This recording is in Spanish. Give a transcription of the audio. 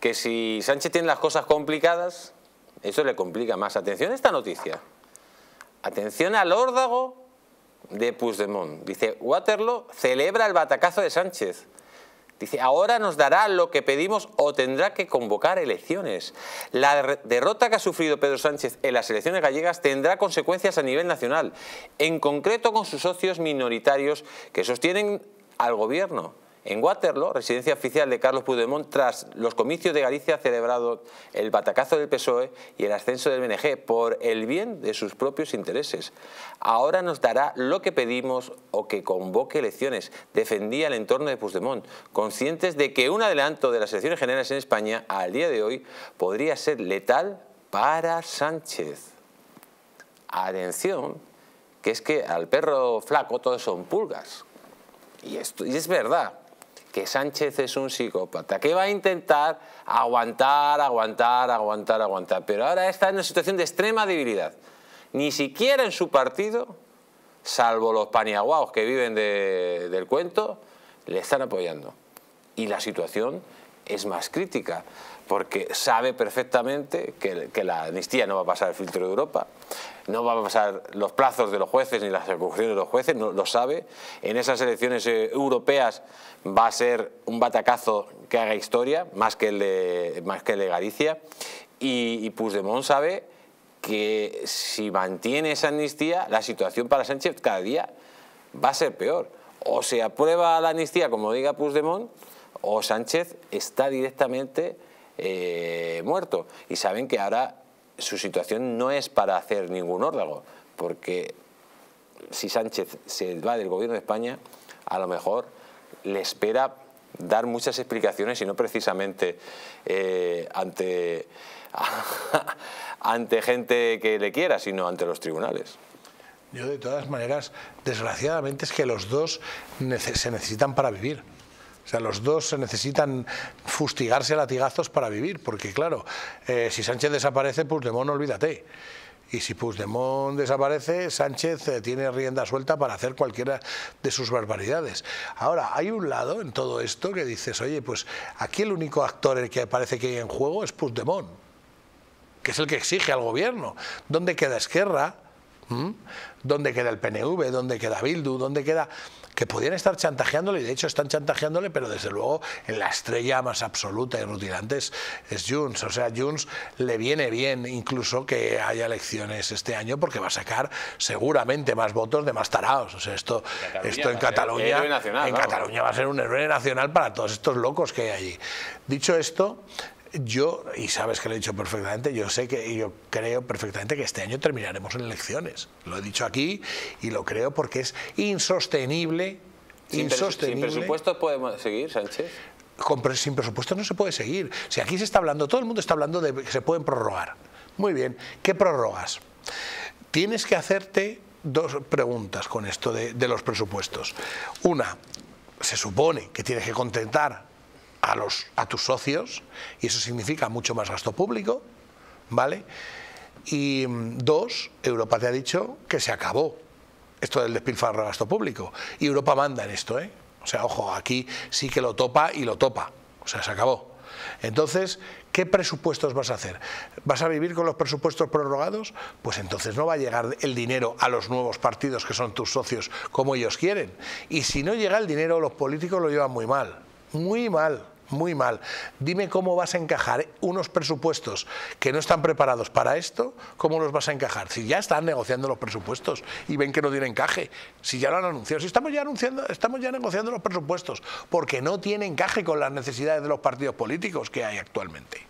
que si Sánchez tiene las cosas complicadas, eso le complica más. Atención a esta noticia. Atención al órdago de Puigdemont. Dice, Waterloo celebra el batacazo de Sánchez. Dice, ahora nos dará lo que pedimos o tendrá que convocar elecciones. La derrota que ha sufrido Pedro Sánchez en las elecciones gallegas tendrá consecuencias a nivel nacional, en concreto con sus socios minoritarios que sostienen al gobierno. En Waterloo, residencia oficial de Carlos Puigdemont, tras los comicios de Galicia ha celebrado el batacazo del PSOE y el ascenso del BNG por el bien de sus propios intereses. Ahora nos dará lo que pedimos o que convoque elecciones. Defendía el entorno de Puigdemont, conscientes de que un adelanto de las elecciones generales en España al día de hoy podría ser letal para Sánchez. Atención, que es que al perro flaco todos son pulgas. Y, esto, y es verdad que Sánchez es un psicópata, que va a intentar aguantar, aguantar, aguantar, aguantar. Pero ahora está en una situación de extrema debilidad. Ni siquiera en su partido, salvo los paniaguaos que viven del cuento, le están apoyando. Y la situación es más crítica, porque sabe perfectamente que, que la amnistía no va a pasar el filtro de Europa, no va a pasar los plazos de los jueces ni las ejecuciones de los jueces, no, lo sabe. En esas elecciones eh, europeas va a ser un batacazo que haga historia, más que el de, más que el de Galicia. Y, Puigdemont sabe que si mantiene esa amnistía, la situación para Sánchez cada día va a ser peor. O se aprueba la amnistía, como diga Puigdemont, o Sánchez está directamente eh, muerto. Y saben que ahora su situación no es para hacer ningún órdago, porque si Sánchez se va del gobierno de España, a lo mejor le espera dar muchas explicaciones y no precisamente eh, ante, ante gente que le quiera, sino ante los tribunales. Yo de todas maneras, desgraciadamente es que los dos se necesitan para vivir. O sea, los dos se necesitan fustigarse a latigazos para vivir, porque claro, eh, si Sánchez desaparece, Puigdemont, olvídate. Y si Puigdemont desaparece, Sánchez eh, tiene rienda suelta para hacer cualquiera de sus barbaridades. Ahora, hay un lado en todo esto que dices, oye, pues aquí el único actor que parece que hay en juego es Puigdemont, que es el que exige al gobierno. ¿Dónde queda Esquerra? ¿Mm? ¿Dónde queda el PNV? ¿Dónde queda Bildu? ¿Dónde queda...? que podían estar chantajeándole, y de hecho están chantajeándole, pero desde luego en la estrella más absoluta y rutilante es, Junts. O sea, Junts le viene bien incluso que haya elecciones este año porque va a sacar seguramente más votos de más taraos. O sea, esto, esto en Cataluña, en Cataluña va a ser un héroe nacional para todos estos locos que hay allí. Dicho esto, yo, y sabes que lo he dicho perfectamente, yo sé que yo creo perfectamente que este año terminaremos en elecciones. Lo he dicho aquí y lo creo porque es insostenible. Sin, insostenible. ¿Sin presupuesto podemos seguir, Sánchez? sin presupuesto no se puede seguir. Si aquí se está hablando, todo el mundo está hablando de que se pueden prorrogar. Muy bien, ¿qué prorrogas? Tienes que hacerte dos preguntas con esto de, de los presupuestos. Una, se supone que tienes que contentar a, los, a tus socios y eso significa mucho más gasto público, ¿vale? Y mm, dos, Europa te ha dicho que se acabó esto del despilfarro de gasto público y Europa manda en esto, ¿eh? O sea, ojo, aquí sí que lo topa y lo topa, o sea, se acabó. Entonces, ¿qué presupuestos vas a hacer? ¿Vas a vivir con los presupuestos prorrogados? Pues entonces no va a llegar el dinero a los nuevos partidos que son tus socios como ellos quieren. Y si no llega el dinero, los políticos lo llevan muy mal muy mal, muy mal. Dime cómo vas a encajar unos presupuestos que no están preparados para esto, ¿cómo los vas a encajar? Si ya están negociando los presupuestos y ven que no tiene encaje, si ya lo han anunciado, si estamos ya anunciando, estamos ya negociando los presupuestos, porque no tiene encaje con las necesidades de los partidos políticos que hay actualmente.